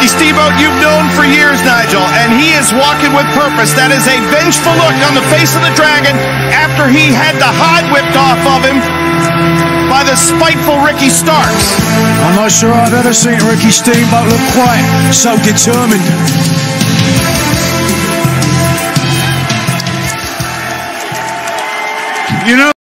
Ricky Steamboat you've known for years, Nigel, and he is walking with purpose. That is a vengeful look on the face of the dragon after he had the hide whipped off of him by the spiteful Ricky Starks. I'm not sure I've ever seen Ricky Steamboat look quite so determined. You know.